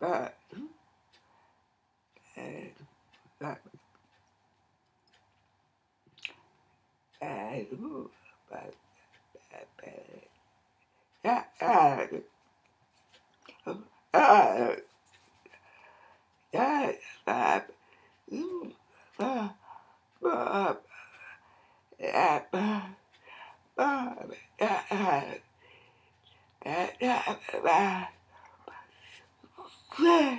but that and but yeah and uh yeah that uh uh yeah uh yeah